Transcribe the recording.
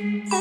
Oh.